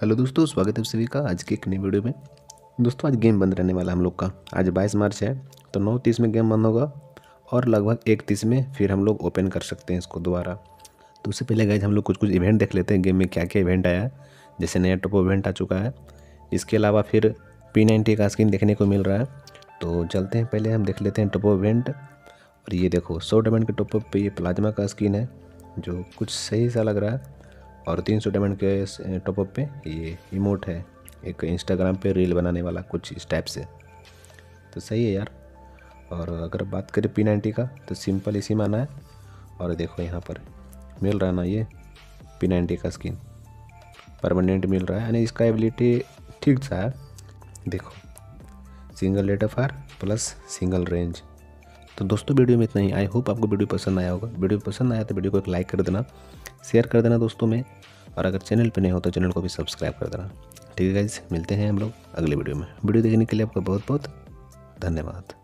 Hello दोस्तों, स्वागत है सभी का आज की एक नई वीडियो में। दोस्तों, आज गेम बंद रहने वाला हम लोग का। आज 22 मार्च है तो नौ तीस में गेम बंद होगा और लगभग एक तीस में फिर हम लोग ओपन कर सकते हैं इसको दोबारा। तो उससे पहले गए हम लोग कुछ कुछ इवेंट देख लेते हैं। गेम में क्या क्या इवेंट आया, जैसे नया टोपो इवेंट आ चुका है। इसके अलावा फिर पी नाइन्टी का स्क्रीन देखने को मिल रहा है। तो चलते हैं, पहले हम देख लेते हैं टोपो इवेंट और ये देखो सौ डायमंड के टोपो पर ये प्लाज्मा का स्क्रीन है, जो कुछ सही सा लग रहा है। और तीन सौ डायमंड के टॉपअप पे ये इमोट है, एक इंस्टाग्राम पे रील बनाने वाला कुछ इस टाइप से। तो सही है यार। और अगर बात करें पी नाइन्टी का तो सिंपल इसी माना है। और देखो यहाँ पर मिल रहा ना ये पी नाइन्टी का स्किन परमानेंट मिल रहा है, यानी इसका एबिलिटी ठीक सा है। देखो single rate of R plus single range तो दोस्तों, वीडियो में इतना ही। आई होप आपको वीडियो पसंद आया होगा। वीडियो पसंद आया तो वीडियो को एक लाइक कर देना शेयर कर देना दोस्तों में, और अगर चैनल पर नहीं हो तो चैनल को भी सब्सक्राइब कर देना। ठीक है गाइज़ मिलते हैं हम लोग अगले वीडियो में। वीडियो देखने के लिए आपका बहुत बहुत धन्यवाद।